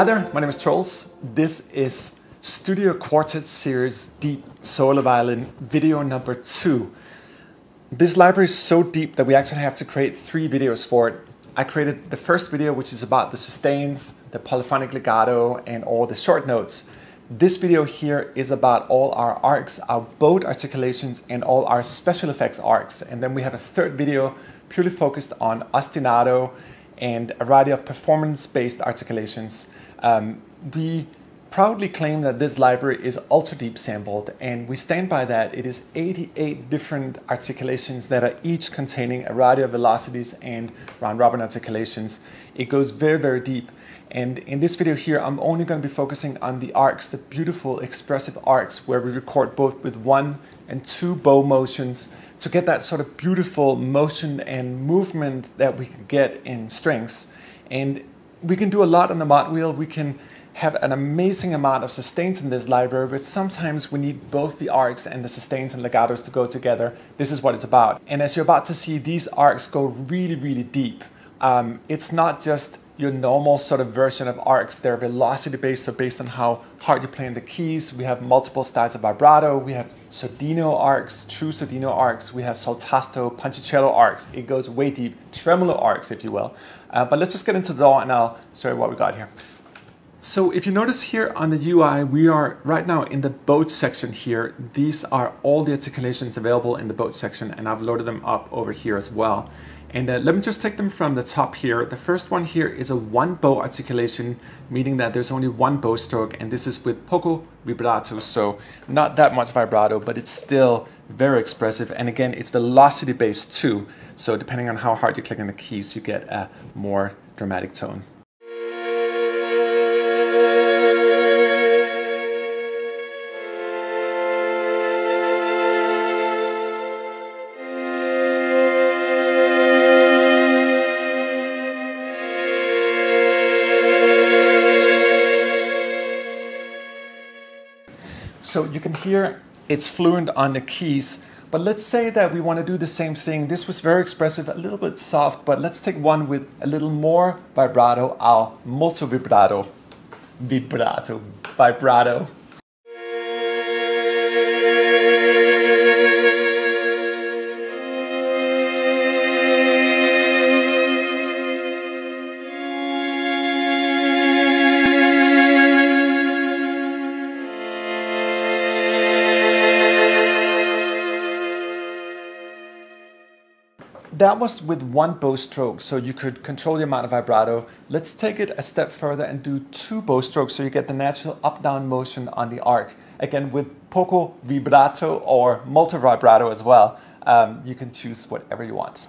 Hi there, my name is Troels. This is Studio Quartet Series Deep Solo Violin video number two. This library is so deep that we actually have to create three videos for it. I created the first video, which is about the sustains, the polyphonic legato, and all the short notes. This video here is about all our arcs, our bowed articulations, and all our special effects arcs. And then we have a third video purely focused on ostinato and a variety of performance-based articulations. Um, we proudly claim that this library is ultra deep sampled, and we stand by that. It is 88 different articulations that are each containing a of velocities and round robin articulations. It goes very, very deep. And in this video here, I'm only going to be focusing on the arcs, the beautiful expressive arcs where we record both with one and two bow motions to get that sort of beautiful motion and movement that we can get in strings. And we can do a lot on the mod wheel. We can have an amazing amount of sustains in this library, but sometimes we need both the arcs and the sustains and legatos to go together. This is what it's about. And as you're about to see, these arcs go really, really deep. Um, it's not just your normal sort of version of arcs. They're velocity based, so based on how hard you play in the keys. We have multiple styles of vibrato. We have sordino arcs, true sordino arcs. We have Saltasto, ponticello arcs. It goes way deep. Tremolo arcs, if you will. Uh, but let's just get into the DAW and I'll show you what we got here. So if you notice here on the UI, we are right now in the bowed section here. These are all the articulations available in the bowed section and I've loaded them up over here as well. And uh, let me just take them from the top here. The first one here is a one bow articulation, meaning that there's only one bow stroke, and this is with poco vibrato, so not that much vibrato, but it's still very expressive. And again, it's velocity based too, so depending on how hard you click on the keys, you get a more dramatic tone. So you can hear it's fluent on the keys. But let's say that we want to do the same thing. This was very expressive, a little bit soft, but let's take one with a little more vibrato, our molto vibrato, vibrato, vibrato. That was with one bow stroke, so you could control the amount of vibrato. Let's take it a step further and do two bow strokes so you get the natural up-down motion on the arc. Again, with poco vibrato or molto vibrato as well. Um, you can choose whatever you want.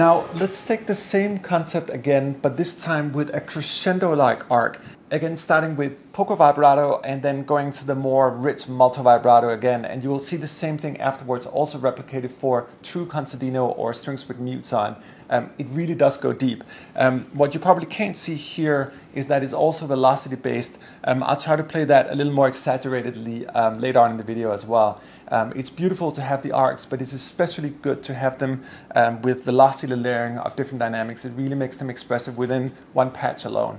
Now let's take the same concept again, but this time with a crescendo-like arc. Again, starting with poco vibrato and then going to the more rich molto vibrato again, and you will see the same thing afterwards, also replicated for true con sordino or strings with mutes on. Um, it really does go deep. Um, what you probably can't see here is that it's also velocity based. Um, I'll try to play that a little more exaggeratedly um, later on in the video as well. Um, it's beautiful to have the arcs, but it's especially good to have them um, with velocity layering of different dynamics. It really makes them expressive within one patch alone.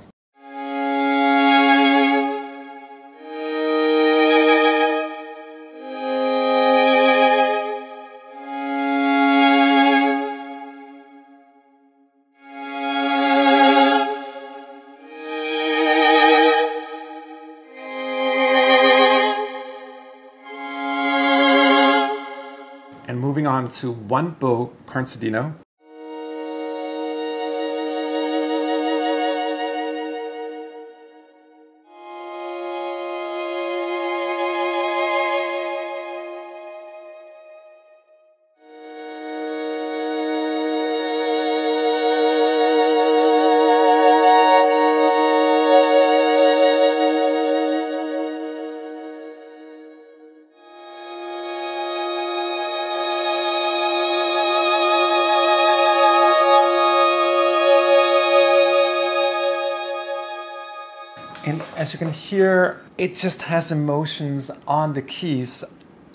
Moving on to one bow con sordino. Can hear, it just has emotions on the keys.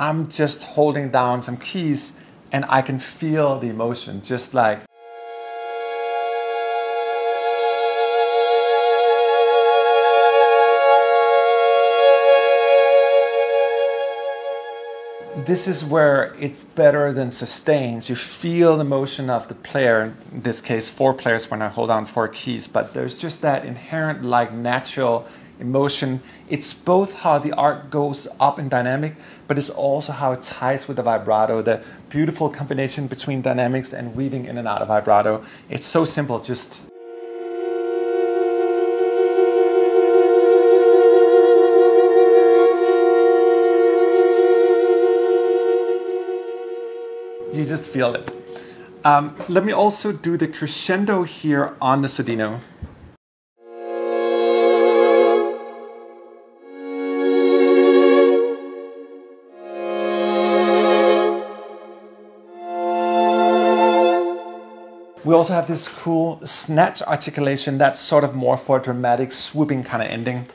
I'm just holding down some keys and I can feel the emotion, just like this is where it's better than sustains. You feel the motion of the player, in this case, four players when I hold down four keys, but there's just that inherent, like natural emotion. It's both how the art goes up in dynamic, but it's also how it ties with the vibrato, the beautiful combination between dynamics and weaving in and out of vibrato. It's so simple, just you just feel it. Um, let me also do the crescendo here on the Sordino. We also have this cool snatch articulation that's sort of more for a dramatic swooping kind of ending.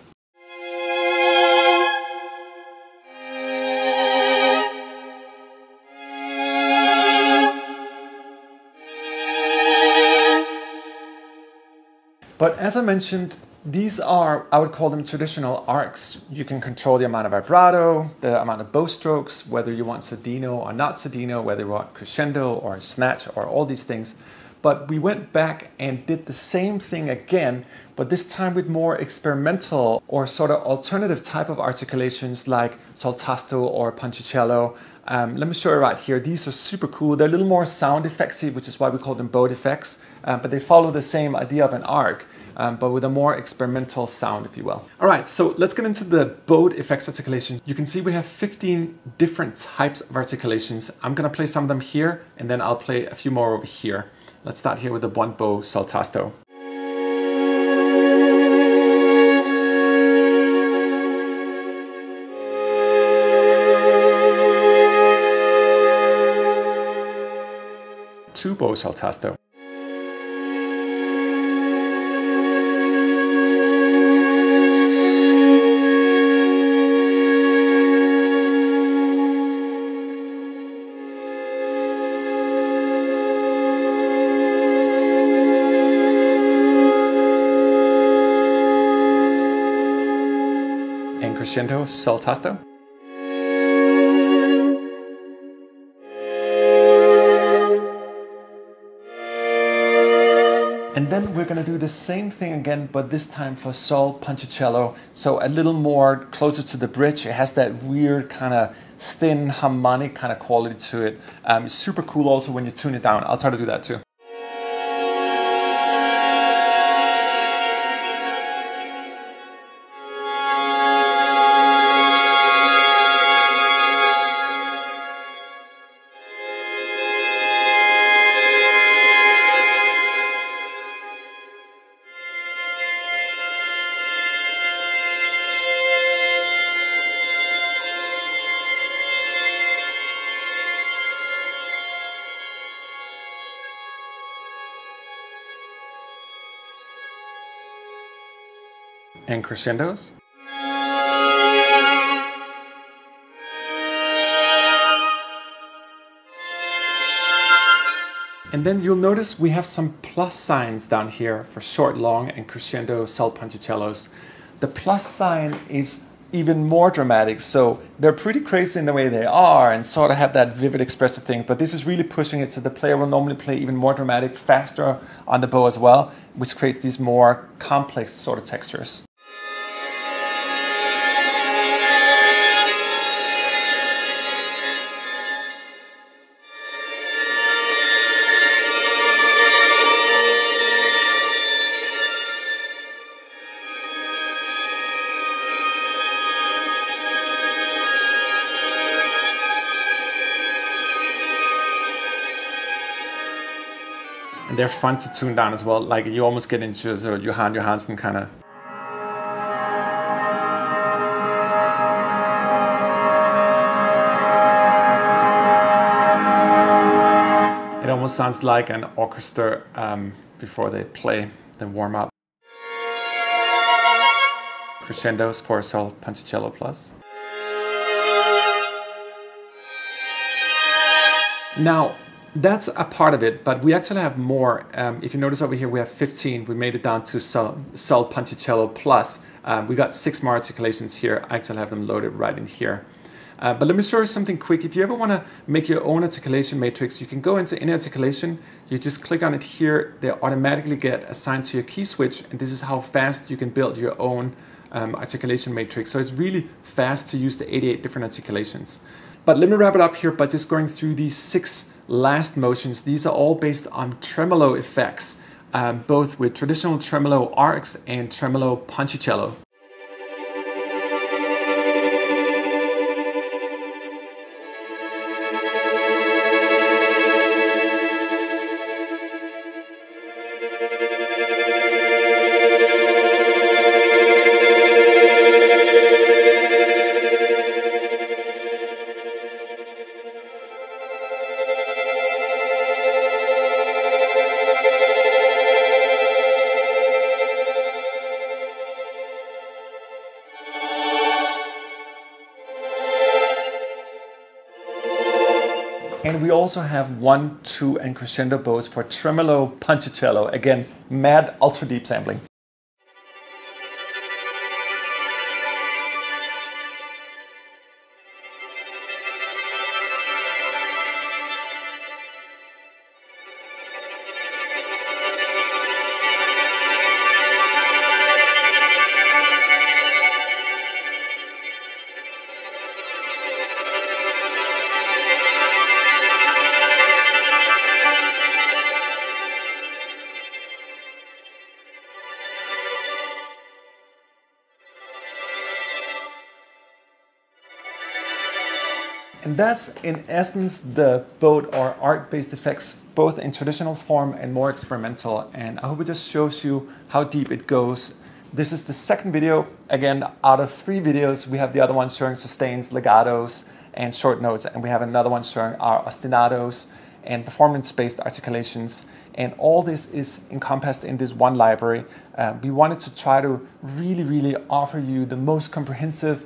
But as I mentioned, these are, I would call them traditional arcs. You can control the amount of vibrato, the amount of bow strokes, whether you want Sordino or not Sordino, whether you want crescendo or snatch or all these things. But we went back and did the same thing again, but this time with more experimental or sort of alternative type of articulations like sul tasto or ponticello. Um, let me show you right here. These are super cool. They're a little more sound effectsy, which is why we call them bowed effects, uh, but they follow the same idea of an arc um, but with a more experimental sound, if you will. All right, so let's get into the bowed effects articulation. You can see we have 15 different types of articulations. I'm gonna play some of them here, and then I'll play a few more over here. Let's start here with the bow sul tasto. Two bow sul tasto. Crescendo. And then we're gonna do the same thing again, but this time for sul ponticello. So a little more closer to the bridge. It has that weird kind of thin harmonic kind of quality to it. Um, super cool also when you tune it down. I'll try to do that too. And crescendos. And then you'll notice we have some plus signs down here for short, long, and crescendo sul ponticellos. The plus sign is even more dramatic, so they're pretty crazy in the way they are and sort of have that vivid expressive thing, but this is really pushing it so the player will normally play even more dramatic, faster on the bow as well, which creates these more complex sort of textures. They're fun to tune down as well. Like you almost get into a sort of Jóhann Jóhannsson kind of. It almost sounds like an orchestra um, before they play the warm up. crescendos for a Sul Ponticello Plus. Now, that's a part of it, but we actually have more. Um, if you notice over here, we have 15. We made it down to Sul Ponticello Plus. Um, we got six more articulations here. I actually have them loaded right in here. Uh, but let me show you something quick. If you ever want to make your own articulation matrix, you can go into any articulation. You just click on it here. They automatically get assigned to your key switch. And this is how fast you can build your own um, articulation matrix. So it's really fast to use the 88 different articulations. But let me wrap it up here by just going through these six last motions. These are all based on tremolo effects, um, both with traditional tremolo arcs and tremolo ponticello. We also have one, two, and crescendo bows for tremolo ponticello. Again, mad ultra deep sampling. And that's in essence the boat or art-based effects, both in traditional form and more experimental. And I hope it just shows you how deep it goes. This is the second video. Again, out of three videos, we have the other one showing sustains, legatos, and short notes. And we have another one showing our ostinatos and performance-based articulations. And all this is encompassed in this one library. Uh, we wanted to try to really, really offer you the most comprehensive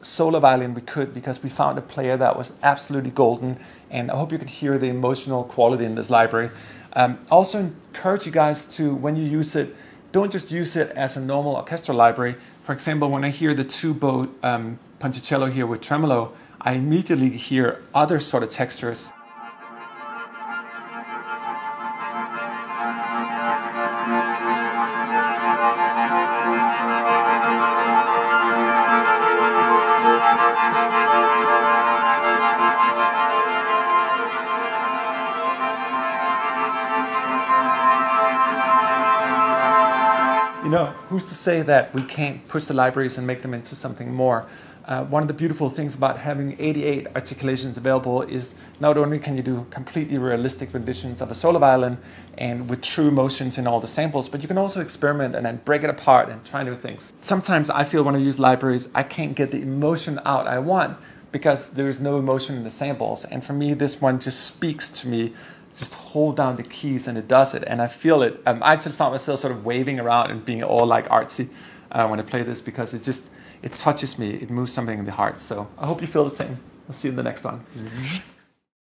solo violin we could because we found a player that was absolutely golden and I hope you can hear the emotional quality in this library. Um, also encourage you guys to, when you use it, don't just use it as a normal orchestral library. For example, when I hear the two bow um, here with tremolo, I immediately hear other sort of textures who's to say that we can't push the libraries and make them into something more? Uh, one of the beautiful things about having 88 articulations available is not only can you do completely realistic renditions of a solo violin and with true motions in all the samples, but you can also experiment and then break it apart and try new things. Sometimes I feel when I use libraries, I can't get the emotion out I want because there is no emotion in the samples. And for me, this one just speaks to me just hold down the keys and it does it. And I feel it. Um, I actually found myself sort of waving around and being all like artsy uh, when I play this because it just, it touches me. It moves something in the heart. So I hope you feel the same. I'll see you in the next one.